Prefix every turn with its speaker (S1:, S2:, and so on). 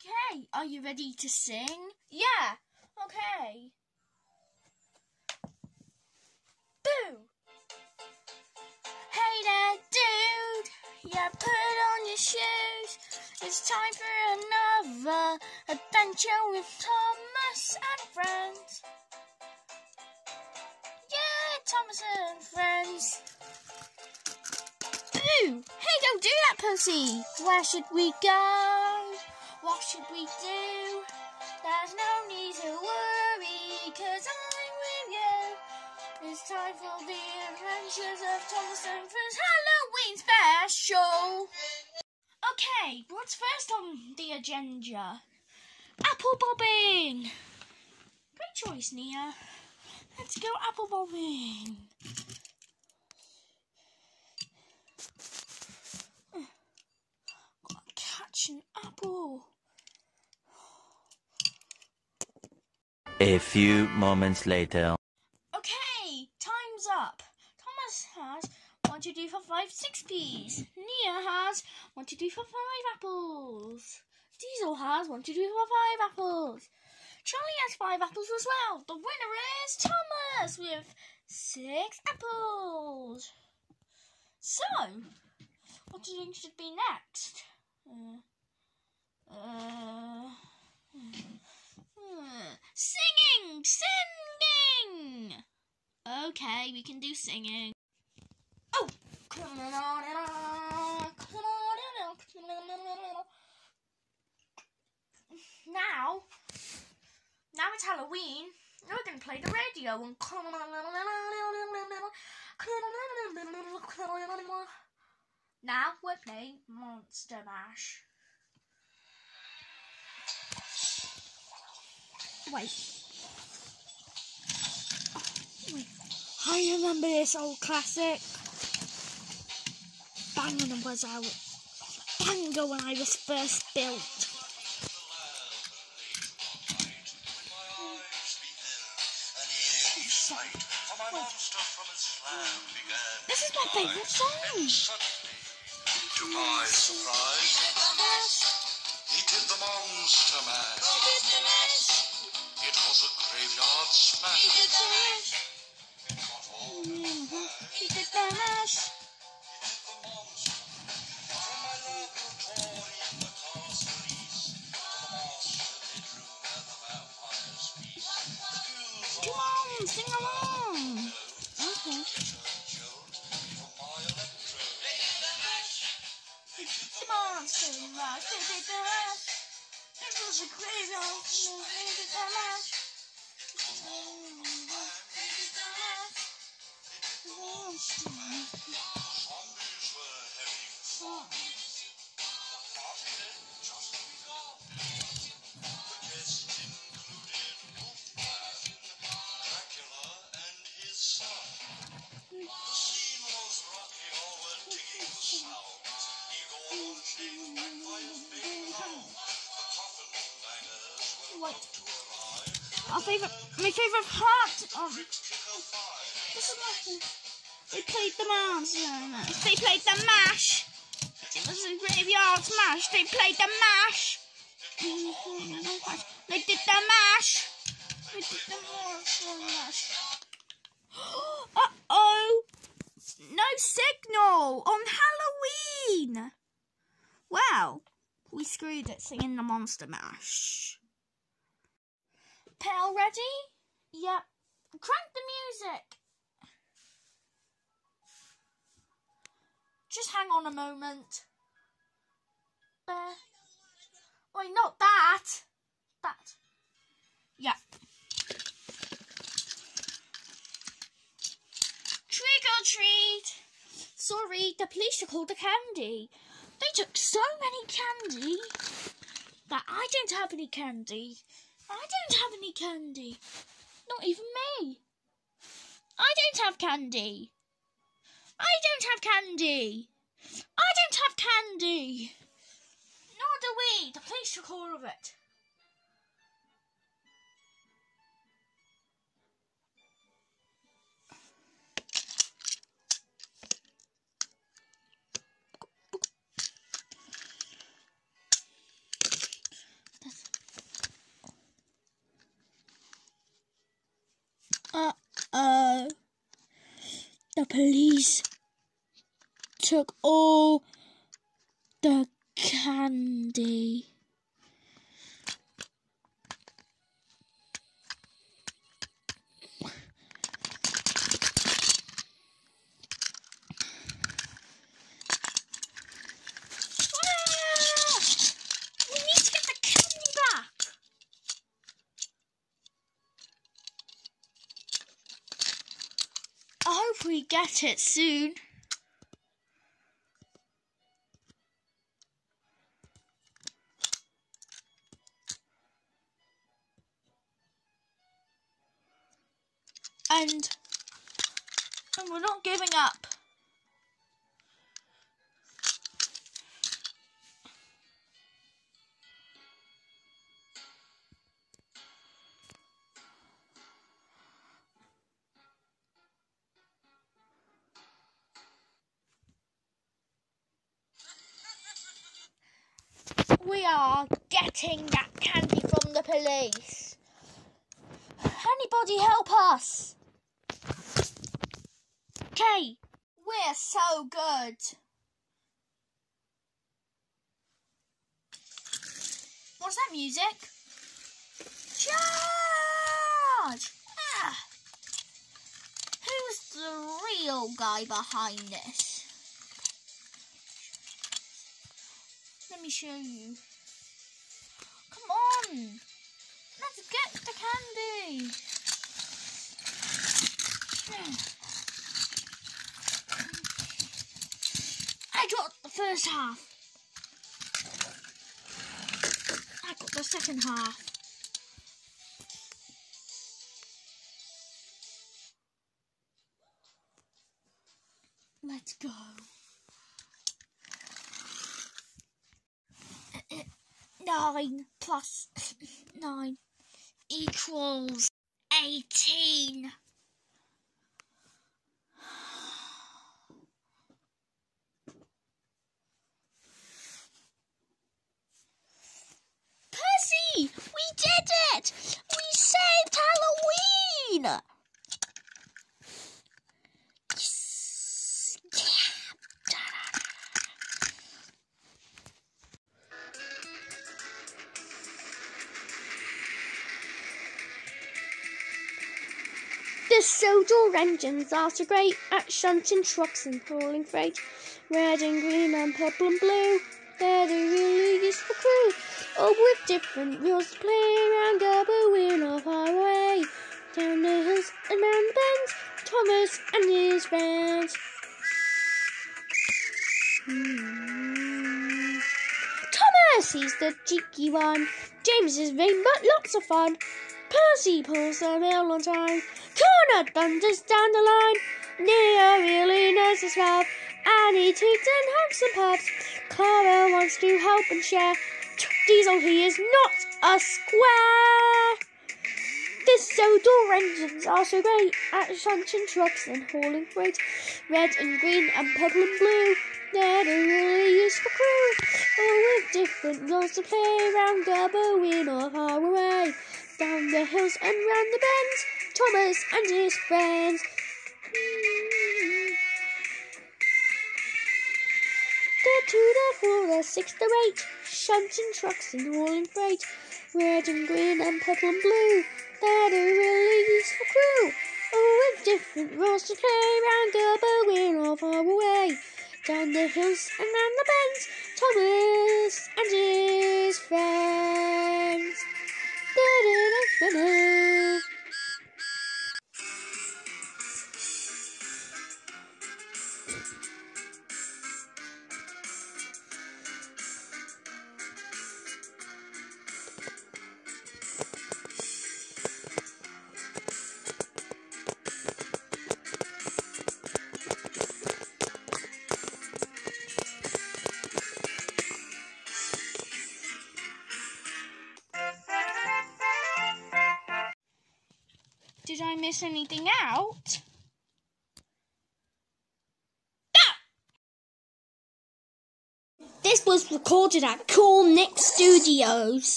S1: Okay, are you ready to sing? Yeah, okay. Boo! Hey there, dude! Yeah, put on your shoes. It's time for another adventure with Thomas and friends. Yeah, Thomas and friends. Boo! Hey, don't do that, pussy! Where should we go? Should we do? There's no need to worry, cause I'm with you. It's time for the adventures of Thomas and Friends Halloween special. Okay, what's first on the agenda? Apple bobbing. Great choice, Nia. Let's go apple bobbing.
S2: A few moments later.
S1: Okay, time's up. Thomas has one, two, three, four, five, six peas. Nia has one, two, three, four, five apples. Diesel has one, two, three, four, five apples. Charlie has five apples as well. The winner is Thomas with six apples. So, what do you think should be next? Uh, uh, hmm, singing, singing. Okay, we can do singing. Oh! Now, now it's Halloween. We're going to play the radio. and Now we're playing Monster Mash. Wait. Wait. I remember this old classic. Banger was out. Banger when I was first built. This is my favourite song.
S3: To my surprise, he did the monster mash. Was a graveyard smash.
S1: He did the mash.
S3: the my laboratory in the the the. The ghouls
S1: Come on, sing along. Okay. The mash. He did the mash. It was a. He What? Our favorite, my favorite part of this is my favorite. They played the mash. They played the mash. It was a graveyard smash. They played the mash. They did the mash. They did the mash. Uh oh! No signal on Halloween. Well, we screwed it singing the monster mash. Pal ready? Yep. Crank the music. Just hang on a moment. Uh, wait, not that. That. Yeah. Trick or treat. Sorry, the police took all the candy. They took so many candy that I don't have any candy. I don't have any candy. Not even me. I don't have candy. I don't have candy. I don't have candy. Nor do we. The police took all of it. Uh-oh. The police took all the candy. Ah! I hope we get it soon. And, and we're not giving up. We are getting that candy from the police. Anybody help us? Okay, we're so good. What's that music? Charge! Ah. Who's the real guy behind this? Let me show you. Come on! Let's get the candy! I got the first half. I got the second half. Let's go. Nine plus nine equals eighteen. Percy, we did it! We saved Halloween! Yes. Yeah. The Sodor engines are so great at shunting trucks and hauling freight. Red and green and purple and blue, they're the really useful crew. With different wheels to play around Gabberwin or far away. Down the hills and round the bends, Thomas and his friends. Hmm. Thomas, he's the cheeky one. James is vain but lots of fun. Percy pulls the mail on time. Corner thunders down the line. Near really knows his love. Annie toots and honks and puffs. Clara wants to help and share. Diesel, he is not a square. The Sodor engines are so great at shunting trucks and hauling freight. Red and green and purple and blue, they're the really useful crew. All with different roles to play round Gabberwin or far away. Down the hills and round the bends, Thomas and his friends. Hmm. The two, the four, the six, the eight, shunting trucks and hauling freight. Red and green and purple and blue, they're the really useful crew. Oh, all with different roles to play round Gabberwin or far away. Down the hills and round the bends, Thomas and his friends. Da-da-da-da-da. Miss anything out? This was recorded at Cool Nick Studios.